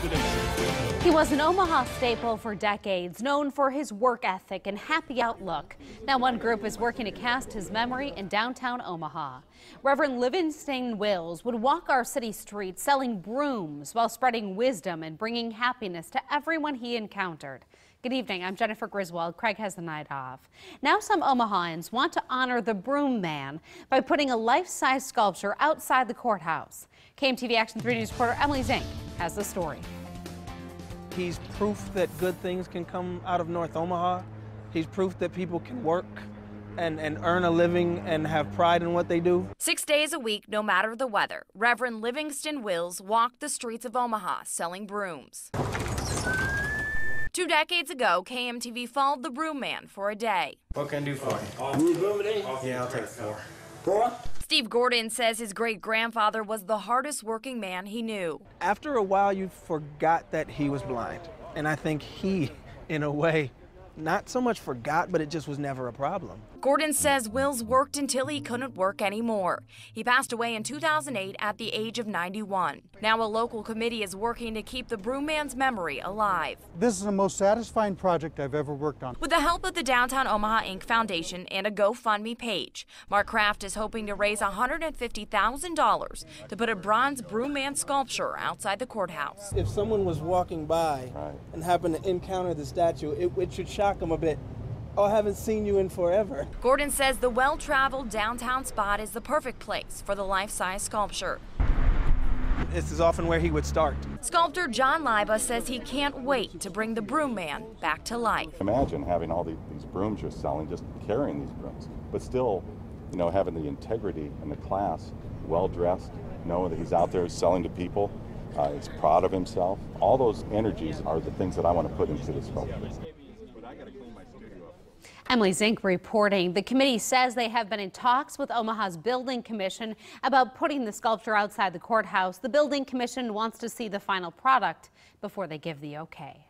He was an Omaha staple for decades, known for his work ethic and happy outlook. Now one group is working to cast his memory in downtown Omaha. Reverend Livingston Wills would walk our city streets selling brooms while spreading wisdom and bringing happiness to everyone he encountered. Good evening. I'm Jennifer Griswold. Craig has the night off. Now some Omahans want to honor the broom man by putting a life-size sculpture outside the courthouse. KMTV Action 3 News reporter Emily Zink has the story. He's proof that good things can come out of North Omaha. He's proof that people can work and, and earn a living and have pride in what they do. Six days a week, no matter the weather, Reverend Livingston Wills walked the streets of Omaha selling brooms. Two decades ago, KMTV followed the broom man for a day. What can I do for you? Yeah, I'll take four. Four? Steve Gordon says his great grandfather was the hardest working man he knew. After a while, you forgot that he was blind. And I think he, in a way, not so much forgot, but it just was never a problem. Gordon says Wills worked until he couldn't work anymore. He passed away in 2008 at the age of 91. Now a local committee is working to keep the Broomman's memory alive. This is the most satisfying project I've ever worked on. With the help of the Downtown Omaha Inc. Foundation and a GoFundMe page, Mark Kraft is hoping to raise $150,000 to put a bronze Broomman sculpture outside the courthouse. If someone was walking by and happened to encounter the statue, it, it should shock them a bit. Oh, I haven't seen you in forever. Gordon says the well traveled downtown spot is the perfect place for the life size sculpture. This is often where he would start. Sculptor John Lajba says he can't wait to bring the broom man back to life. Imagine having all the, these brooms you're selling, just carrying these brooms, but still, you know, having the integrity and the class, well dressed, knowing that he's out there selling to people. Uh, he's proud of himself. All those energies are the things that I want to put into this sculpture. Emily Zink reporting. The committee says they have been in talks with Omaha's Building Commission about putting the sculpture outside the courthouse. The Building Commission wants to see the final product before they give the okay.